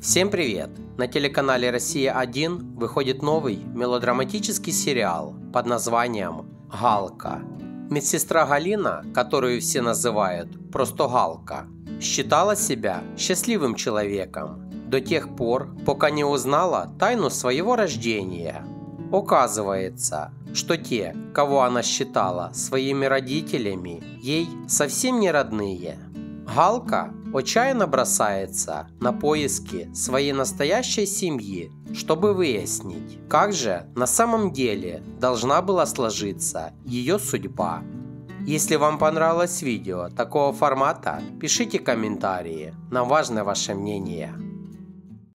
Всем привет! На телеканале «Россия-1» выходит новый мелодраматический сериал под названием «Галка». Медсестра Галина, которую все называют просто Галка, считала себя счастливым человеком до тех пор, пока не узнала тайну своего рождения. Оказывается, что те, кого она считала своими родителями, ей совсем не родные – Галка отчаянно бросается на поиски своей настоящей семьи, чтобы выяснить, как же на самом деле должна была сложиться ее судьба. Если вам понравилось видео такого формата, пишите комментарии, нам важно ваше мнение.